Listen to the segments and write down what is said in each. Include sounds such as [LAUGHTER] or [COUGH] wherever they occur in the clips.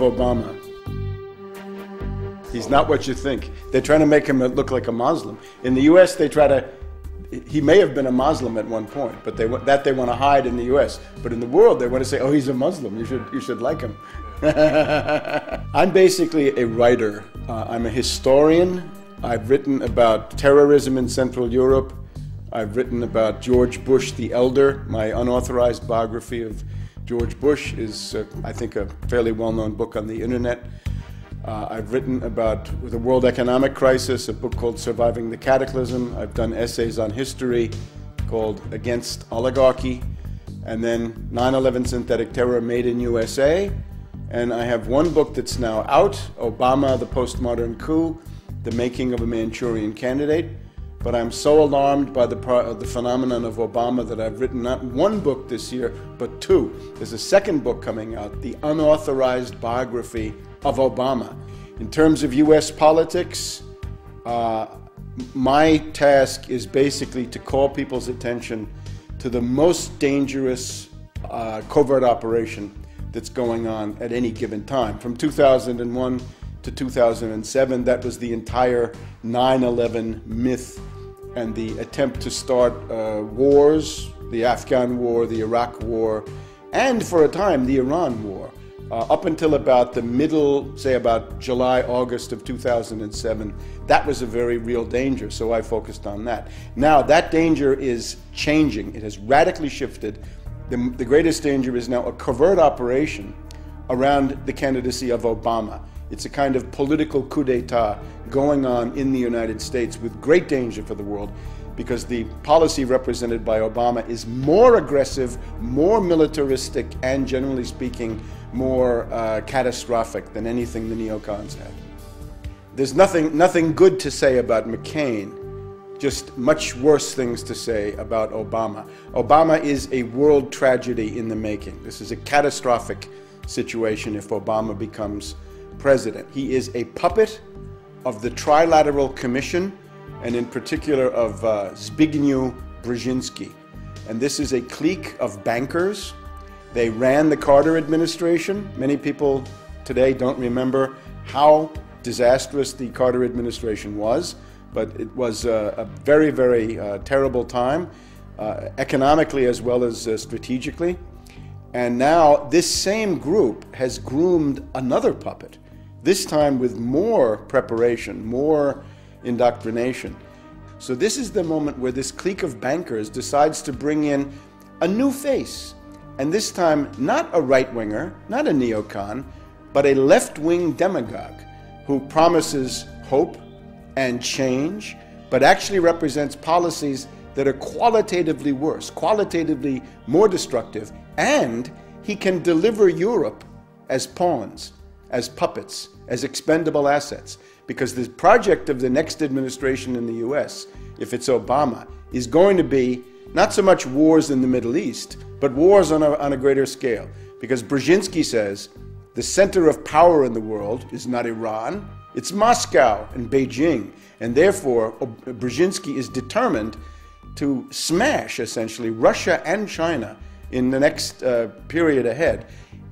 of Obama. He's not what you think. They're trying to make him look like a Muslim. In the U.S., they try to. He may have been a Muslim at one point, but they that they want to hide in the U.S. But in the world, they want to say, "Oh, he's a Muslim. You should you should like him." [LAUGHS] I'm basically a writer. Uh, I'm a historian. I've written about terrorism in Central Europe. I've written about George Bush the Elder. My unauthorized biography of George Bush is, uh, I think, a fairly well known book on the internet. Uh, I've written about the world economic crisis, a book called Surviving the Cataclysm. I've done essays on history called Against Oligarchy, and then 9 11 Synthetic Terror Made in USA. And I have one book that's now out Obama, the Postmodern Coup The Making of a Manchurian Candidate. But I'm so alarmed by the, the phenomenon of Obama that I've written not one book this year, but two. There's a second book coming out, The Unauthorized Biography of Obama. In terms of US politics, uh, my task is basically to call people's attention to the most dangerous uh, covert operation that's going on at any given time. From 2001 to 2007, that was the entire 9 11 myth and the attempt to start uh, wars the Afghan war, the Iraq war, and for a time the Iran war. Uh, up until about the middle, say about July, August of 2007, that was a very real danger, so I focused on that. Now, that danger is changing. It has radically shifted. The, the greatest danger is now a covert operation around the candidacy of Obama. It's a kind of political coup d'etat going on in the United States with great danger for the world because the policy represented by Obama is more aggressive, more militaristic, and generally speaking, more uh, catastrophic than anything the neocons had. There's nothing, nothing good to say about McCain, just much worse things to say about Obama. Obama is a world tragedy in the making. This is a catastrophic situation if Obama becomes president. He is a puppet of the Trilateral Commission, and in particular of uh, Zbigniew Brzezinski. And this is a clique of bankers. They ran the Carter administration. Many people today don't remember how disastrous the Carter administration was, but it was a, a very, very uh, terrible time, uh, economically as well as uh, strategically. And now this same group has groomed another puppet this time with more preparation, more indoctrination. So, this is the moment where this clique of bankers decides to bring in a new face. And this time, not a right winger, not a neocon, but a left wing demagogue who promises hope and change, but actually represents policies that are qualitatively worse, qualitatively more destructive, and he can deliver Europe as pawns, as puppets as expendable assets. Because the project of the next administration in the US, if it's Obama, is going to be not so much wars in the Middle East, but wars on a, on a greater scale. Because Brzezinski says the center of power in the world is not Iran, it's Moscow and Beijing. And therefore, Brzezinski is determined to smash, essentially, Russia and China in the next uh, period ahead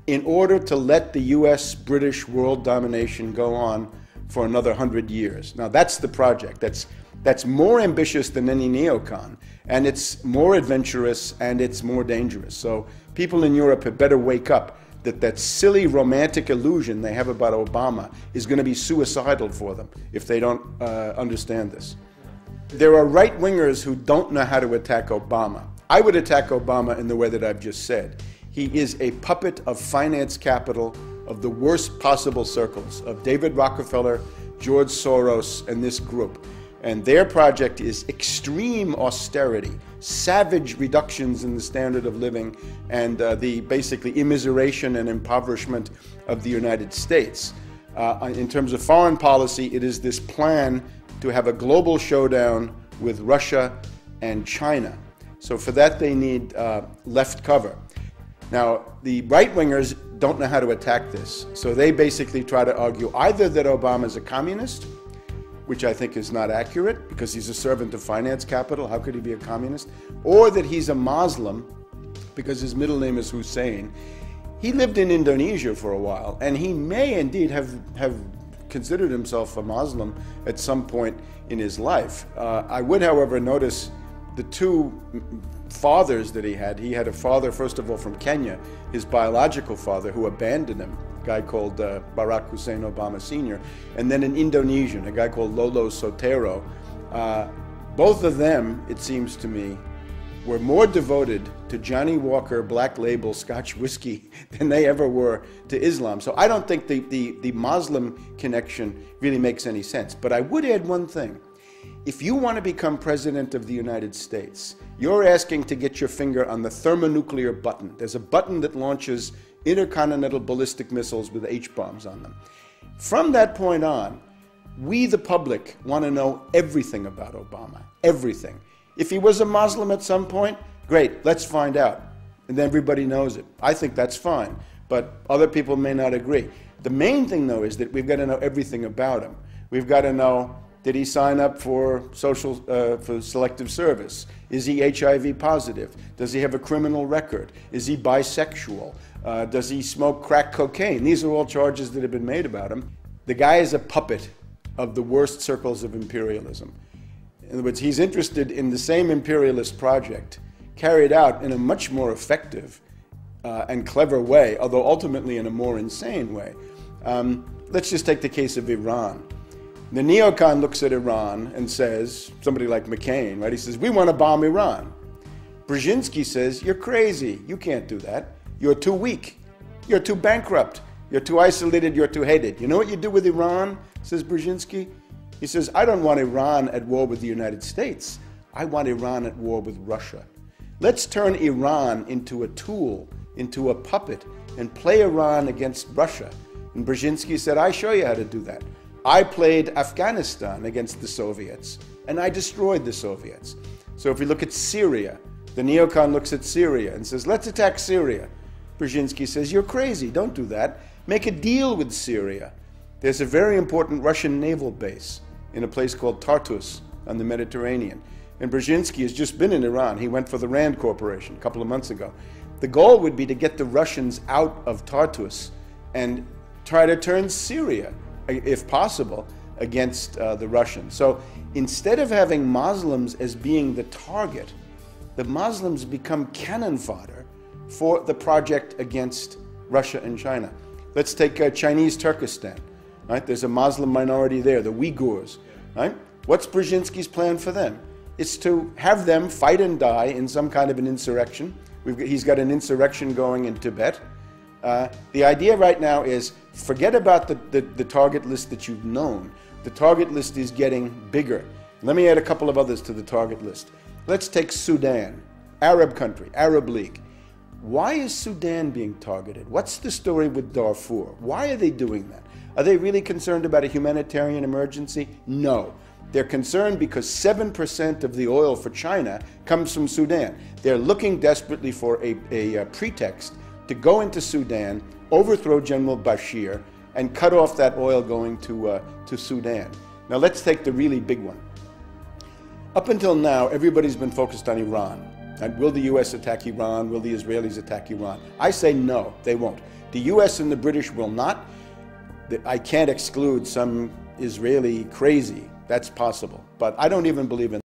in order to let the US British world domination go on for another hundred years. Now, that's the project. That's, that's more ambitious than any neocon, and it's more adventurous and it's more dangerous. So, people in Europe had better wake up that that silly romantic illusion they have about Obama is going to be suicidal for them if they don't uh, understand this. There are right wingers who don't know how to attack Obama. I would attack Obama in the way that I've just said. He is a puppet of finance capital of the worst possible circles of David Rockefeller, George Soros, and this group. And their project is extreme austerity, savage reductions in the standard of living, and uh, the basically immiseration and impoverishment of the United States. Uh, in terms of foreign policy, it is this plan to have a global showdown with Russia and China. So for that, they need uh, left cover. Now, the right wingers don't know how to attack this. So they basically try to argue either that Obama is a communist, which I think is not accurate because he's a servant of finance capital. How could he be a communist? Or that he's a Muslim because his middle name is Hussein. he lived in Indonesia for a while, and he may indeed have, have considered himself a Muslim at some point in his life. Uh, I would, however, notice the two fathers that he had. He had a father, first of all, from Kenya, his biological father, who abandoned him, a guy called uh, Barack Hussein Obama Sr., and then an Indonesian, a guy called Lolo Soetoro. Uh, both of them, it seems to me, were more devoted to Johnnie Walker Black Label Scotch whiskey [LAUGHS] than they ever were to Islam. So I don't think the, the, the Muslim connection really makes any sense. But I would add one thing. If you want to become president of the United States, you're asking to get your finger on the thermonuclear button. There's a button that launches intercontinental ballistic missiles with H bombs on them. From that point on, we, the public, want to know everything about Obama. Everything. If he was a Muslim at some point, great, let's find out. And everybody knows it. I think that's fine, but other people may not agree. The main thing, though, is that we've got to know everything about him. We've got to know did he sign up for social uh, for selective service? Is he HIV positive? Does he have a criminal record? Is he bisexual? Uh, does he smoke crack cocaine? These are all charges that have been made about him. The guy is a puppet of the worst circles of imperialism. In other words, he's interested in the same imperialist project carried out in a much more effective uh, and clever way, although ultimately in a more insane way. Um, let's just take the case of Iran. The neocon looks at Iran and says, somebody like McCain, right? He says, we want to bomb Iran. Brzezinski says, you're crazy. You can't do that. You're too weak. You're too bankrupt. You're too isolated. You're too hated. You know what you do with Iran, says Brzezinski? He says, I don't want Iran at war with the United States. I want Iran at war with Russia. Let's turn Iran into a tool, into a puppet, and play Iran against Russia. And Brzezinski said, I show you how to do that. I played Afghanistan against the Soviets, and I destroyed the Soviets. So if we look at Syria, the neocon looks at Syria and says, let's attack Syria. Brzezinski says, you're crazy, don't do that. Make a deal with Syria. There's a very important Russian naval base in a place called Tartus on the Mediterranean. And Brzezinski has just been in Iran. He went for the RAND Corporation a couple of months ago. The goal would be to get the Russians out of Tartus and try to turn Syria, if possible, against uh, the Russians. So instead of having Muslims as being the target, the Muslims become cannon fodder for the project against Russia and China. Let's take uh, Chinese Turkestan. Right? There's a Muslim minority there, the Uyghurs. Right? What's Brzezinski's plan for them? It's to have them fight and die in some kind of an insurrection. Got, he's got an insurrection going in Tibet. Uh, the idea right now is forget about the, the, the target list that you've known. The target list is getting bigger. Let me add a couple of others to the target list. Let's take Sudan, Arab country, Arab League. Why is Sudan being targeted? What's the story with Darfur? Why are they doing that? Are they really concerned about a humanitarian emergency? No. They're concerned because 7% of the oil for China comes from Sudan. They're looking desperately for a, a, a, pretext to go into Sudan, overthrow General Bashir, and cut off that oil going to, uh, to Sudan. Now let's take the really big one. Up until now, everybody's been focused on Iran. And will the U.S. attack Iran? Will the Israelis attack Iran? I say no, they won't. The U.S. and the British will not. I can't exclude some Israeli crazy. That's possible. But I don't even believe in